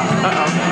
Uh-oh.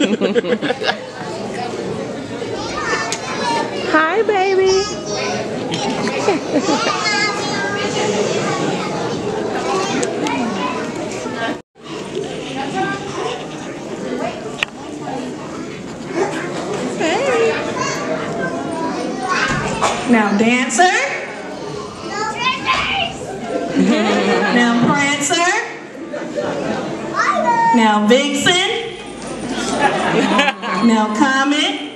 Hi, baby. Now dancer. now prancer. Now vixen. Now comet.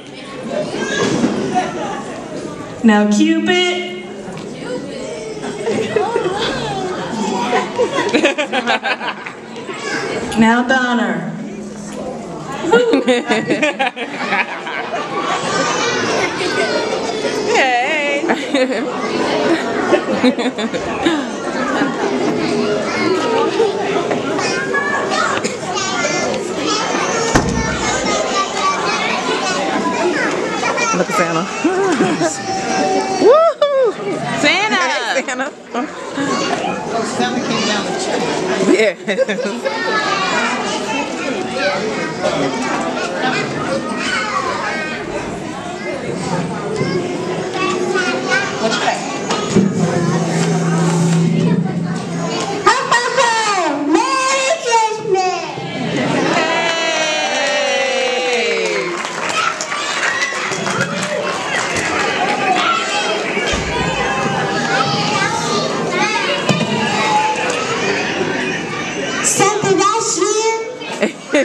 Now cupid. now Donner. Hey. Look at Santa. Woo! Santa! Santa. Santa came down the chimney. Yeah.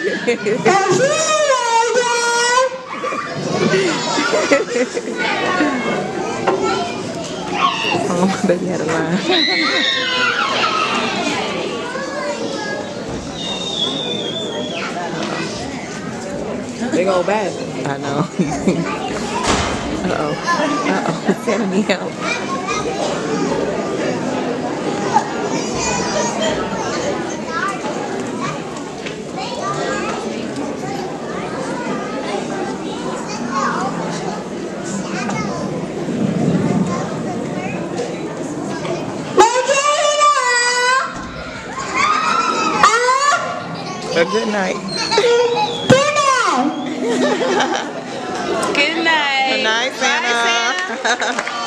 Oh, Oh, my baby had a line. Big old bag. I know. Uh-oh. Uh-oh. Santa me help. A good night. Good night. Good night, Santa.